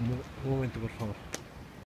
Un, un momento, por favor.